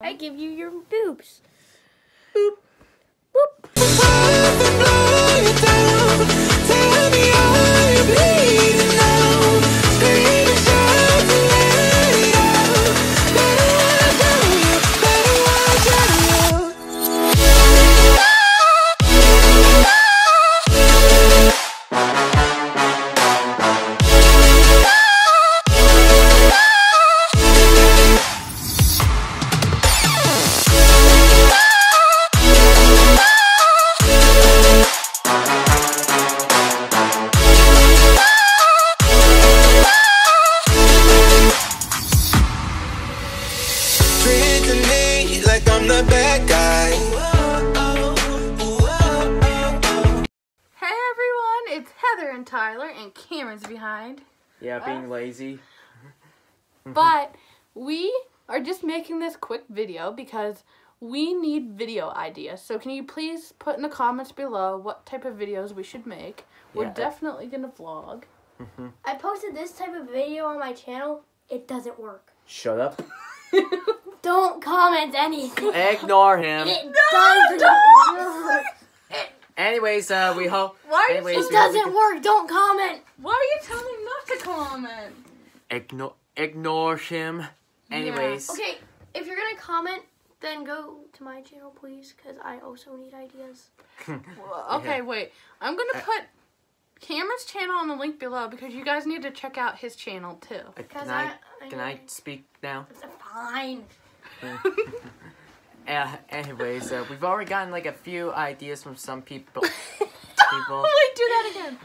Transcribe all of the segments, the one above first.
I give you your boobs. Boop. Boop. Like I'm the bad guy. Hey everyone, it's Heather and Tyler, and Cameron's behind. Yeah, being lazy. But we are just making this quick video because we need video ideas. So can you please put in the comments below what type of videos we should make? We're Yeah. definitely gonna vlog. Mm-hmm. I posted this type of video on my channel. It doesn't work. Shut up. Don't comment anything. Ignore him. It doesn't work. Anyways, uh, we hope. Why are you Anyways, It doesn't work. Don't comment. Why are you telling me not to comment? Ignore, ignore him. Anyways, Okay, if you're gonna comment, then go to my channel, please, because I also need ideas. Well, okay, wait. I'm gonna Uh, put Cameron's channel on the link below because you guys need to check out his channel too. uh, can I, I- I can I need- speak now? Fine. Uh, anyways, uh, we've already gotten like a few ideas from some people. people. Wait, do that again.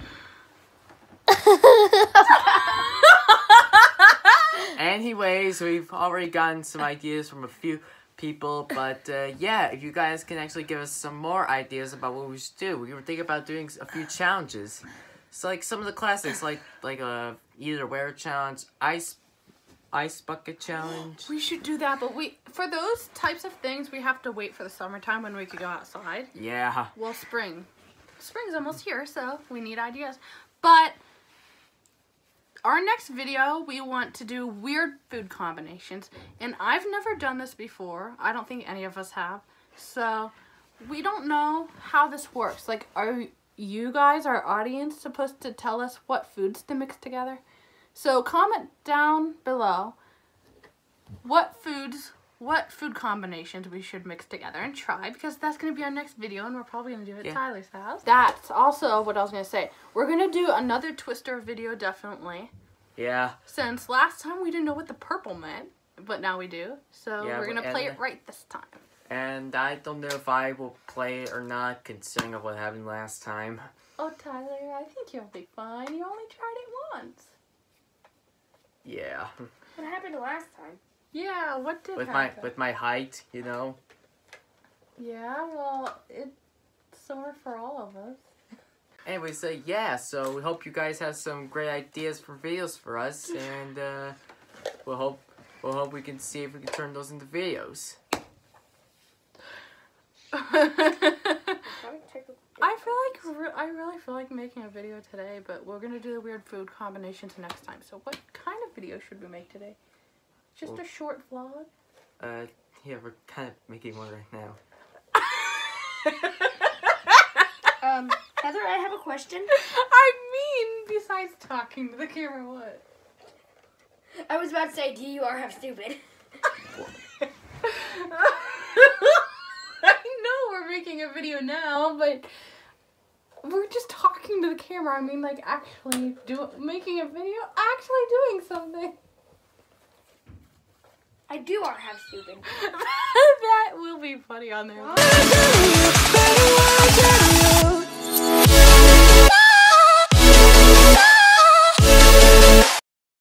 Anyways, we've already gotten some ideas from a few people, but uh, yeah, if you guys can actually give us some more ideas about what we should do, we were thinking about doing a few challenges. So like some of the classics, like like a either wear challenge, ice ice bucket challenge. We should do that, but we for those types of things we have to wait for the summertime when we could go outside. Yeah, Well, spring. Spring's almost here, so we need ideas. But our next video, we want to do weird food combinations, and I've never done this before. I don't think any of us have. So, we don't know how this works. Like, are you guys, our audience, supposed to tell us what foods to mix together? So, comment down below what foods, what food combinations we should mix together and try because that's going to be our next video and we're probably going to do it at Yeah. Tyler's house. That's also what I was going to say. We're going to do another Twister video definitely yeah, since last time we didn't know what the purple meant, but now we do. So Yeah, we're going to play it right this time. and I don't know if I will play it or not, considering of what happened last time. Oh, Tyler, I think you'll be fine. You only tried it once. Yeah, What happened last time? Yeah, what did with my with my height, you know. Yeah, well, it's sore for all of us. Anyway, so yeah, so we hope you guys have some great ideas for videos for us, and uh, we'll hope we'll hope we can see if we can turn those into videos. I feel like re- I really feel like making a video today, but we're gonna do the weird food combinations next time. So, what kind of video should we make today? Just a short vlog. Uh, yeah, we're kind of making one right now. Um, Heather, I have a question. I mean, besides talking to the camera, what? I was about to say, do you or have stupid? I know we're making a video now, but we're just talking to the camera. I mean, like actually do making a video, actually doing something. I do or have stupid. that will be funny on there.